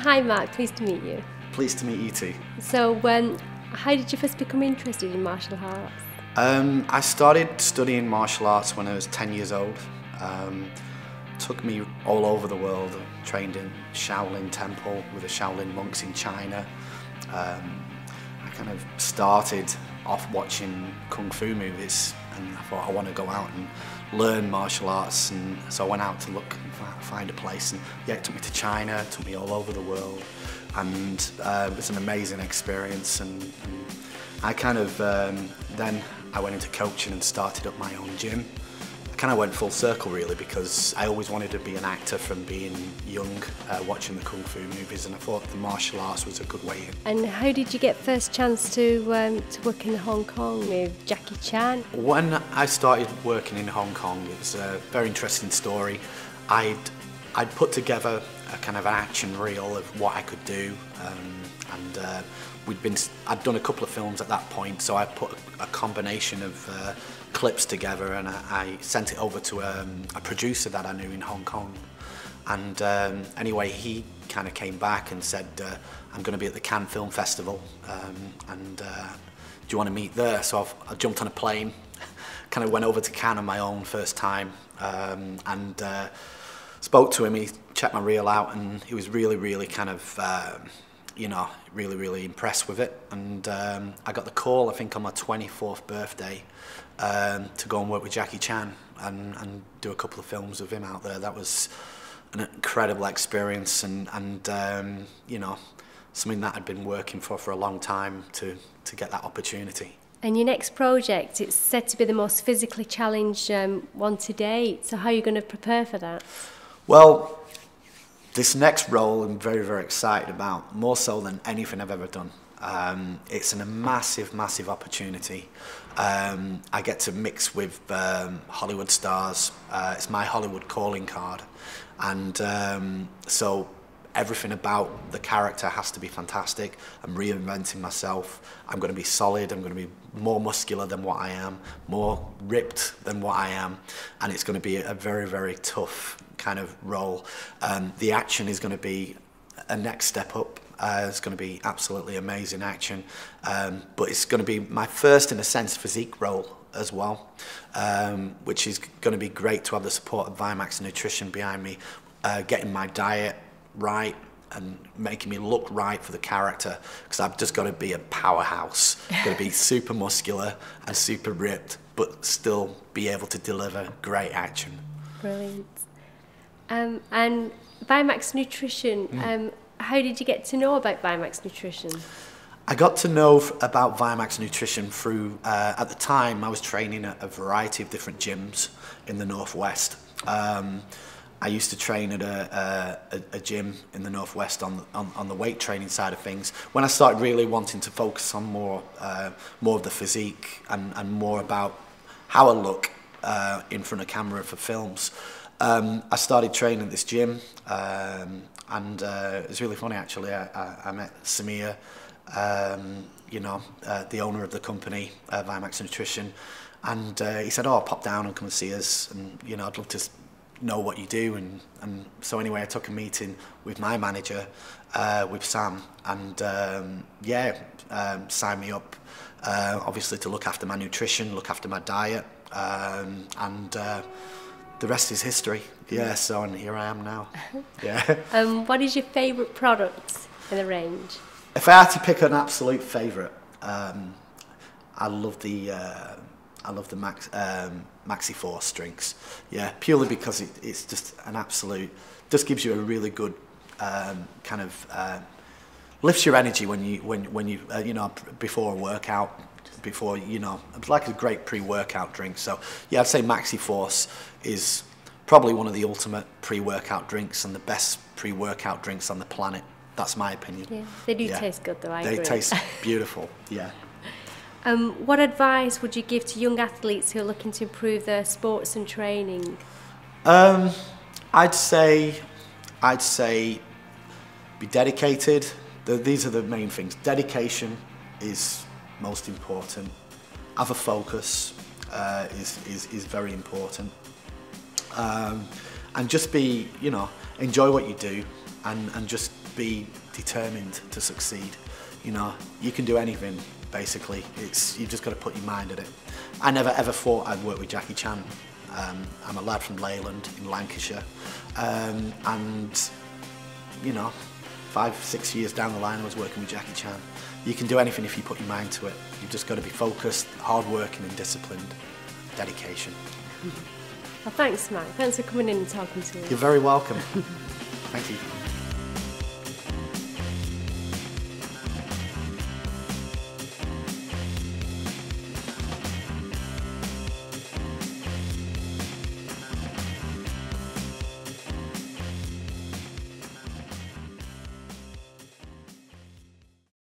Hi Mark, pleased to meet you. Pleased to meet you too. So, when, how did you first become interested in martial arts? Um, I started studying martial arts when I was 10 years old. Um, took me all over the world. trained in Shaolin Temple with the Shaolin monks in China. Um, I kind of started off watching kung fu movies and I thought I want to go out and learn martial arts and so I went out to look and find a place and yeah it took me to China, it took me all over the world and uh, it was an amazing experience and, and I kind of um, then I went into coaching and started up my own gym kind of went full circle really because I always wanted to be an actor from being young, uh, watching the kung fu movies, and I thought the martial arts was a good way in. And how did you get first chance to um, to work in Hong Kong with Jackie Chan? When I started working in Hong Kong, it was a very interesting story. I'd I'd put together a kind of an action reel of what I could do, um, and uh, we'd been I'd done a couple of films at that point, so I put a, a combination of uh, clips together and I, I sent it over to um, a producer that I knew in Hong Kong. And um, anyway, he kind of came back and said, uh, I'm going to be at the Cannes Film Festival um, and uh, do you want to meet there? So I've, I jumped on a plane, kind of went over to Cannes on my own first time um, and uh, spoke to him. He checked my reel out and he was really, really kind of, uh, you know, really, really impressed with it. And um, I got the call, I think, on my 24th birthday um, to go and work with Jackie Chan and, and do a couple of films with him out there. That was an incredible experience and, and um, you know, something that I'd been working for for a long time to, to get that opportunity. And your next project, it's said to be the most physically challenged um, one to date. So how are you going to prepare for that? Well, this next role I'm very, very excited about, more so than anything I've ever done. Um, it's a massive, massive opportunity. Um, I get to mix with um, Hollywood stars. Uh, it's my Hollywood calling card. And um, so everything about the character has to be fantastic. I'm reinventing myself. I'm going to be solid. I'm going to be more muscular than what I am, more ripped than what I am. And it's going to be a very, very tough kind of role. Um, the action is going to be a next step up uh, it's going to be absolutely amazing action. Um, but it's going to be my first, in a sense, physique role as well, um, which is going to be great to have the support of Vyomax Nutrition behind me, uh, getting my diet right and making me look right for the character because I've just got to be a powerhouse, got to be super muscular and super ripped, but still be able to deliver great action. Brilliant. Um, and Vyomax Nutrition, mm. um, how did you get to know about Vyomax Nutrition? I got to know about Vyomax Nutrition through, uh, at the time, I was training at a variety of different gyms in the Northwest. Um, I used to train at a, a, a gym in the Northwest on, on, on the weight training side of things. When I started really wanting to focus on more, uh, more of the physique and, and more about how I look uh, in front of camera for films, um, I started training at this gym, um, and uh, it was really funny actually. I, I, I met Samir, um, you know, uh, the owner of the company, uh, Vimax Nutrition, and uh, he said, "Oh, pop down and come and see us, and you know, I'd love to know what you do." And and so anyway, I took a meeting with my manager, uh, with Sam, and um, yeah, um, signed me up. Uh, obviously to look after my nutrition, look after my diet, um, and uh, the rest is history. Yeah, so and here I am now. Yeah. um, what is your favourite product in the range? If I had to pick an absolute favourite, um, I love the uh, I love the Max um, Maxi Force drinks. Yeah, purely because it, it's just an absolute just gives you a really good um, kind of uh, lifts your energy when you when when you uh, you know before a workout before, you know, it's like a great pre-workout drink. So yeah, I'd say Maxi Force is probably one of the ultimate pre-workout drinks and the best pre-workout drinks on the planet. That's my opinion. Yeah, they do yeah. taste good though, I They agree. taste beautiful, yeah. Um, what advice would you give to young athletes who are looking to improve their sports and training? Um, I'd say, I'd say, be dedicated. The, these are the main things. Dedication is most important. Have a focus uh, is, is, is very important. Um, and just be, you know, enjoy what you do and, and just be determined to succeed. You know, you can do anything basically. It's you've just got to put your mind at it. I never ever thought I'd work with Jackie Chan. Um, I'm a lad from Leyland in Lancashire, um, and you know, five, six years down the line, I was working with Jackie Chan. You can do anything if you put your mind to it. You've just got to be focused, hardworking, and disciplined. Dedication. Well, thanks, Mike. Thanks for coming in and talking to us. You're very welcome. Thank you.